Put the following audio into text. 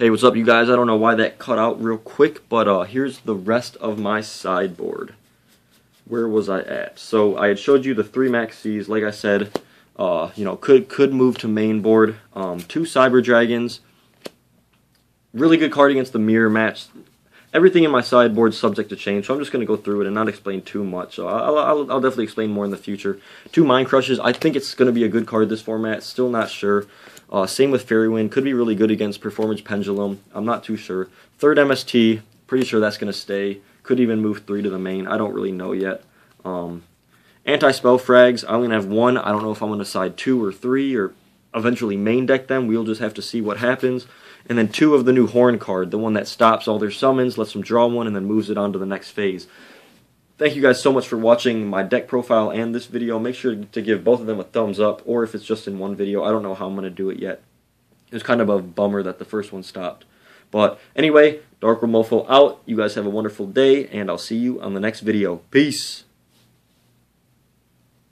Hey, what's up, you guys? I don't know why that cut out real quick, but uh, here's the rest of my sideboard. Where was I at? So I had showed you the three Maxis. Like I said, uh, you know, could could move to main board. Um, two Cyber Dragons. Really good card against the mirror match. Everything in my sideboard subject to change, so I'm just going to go through it and not explain too much. So I'll, I'll, I'll definitely explain more in the future. Two Mind Crushes. I think it's going to be a good card this format. Still not sure. Uh, same with Fairy Wind. Could be really good against Performapal Pendulum. I'm not too sure. Third MST. Pretty sure that's going to stay. Could even move three to the main. I don't really know yet. Um, Anti-spell frags. I'm going to have one. I don't know if I'm going to side two or three or eventually main deck them. We'll just have to see what happens. And then two of the new Horn card, the one that stops all their summons, lets them draw one, and then moves it on to the next phase. Thank you guys so much for watching my deck profile and this video. Make sure to give both of them a thumbs up, or if it's just in one video, I don't know how I'm going to do it yet. It was kind of a bummer that the first one stopped. But anyway, Dark Mofo out. You guys have a wonderful day, and I'll see you on the next video. Peace!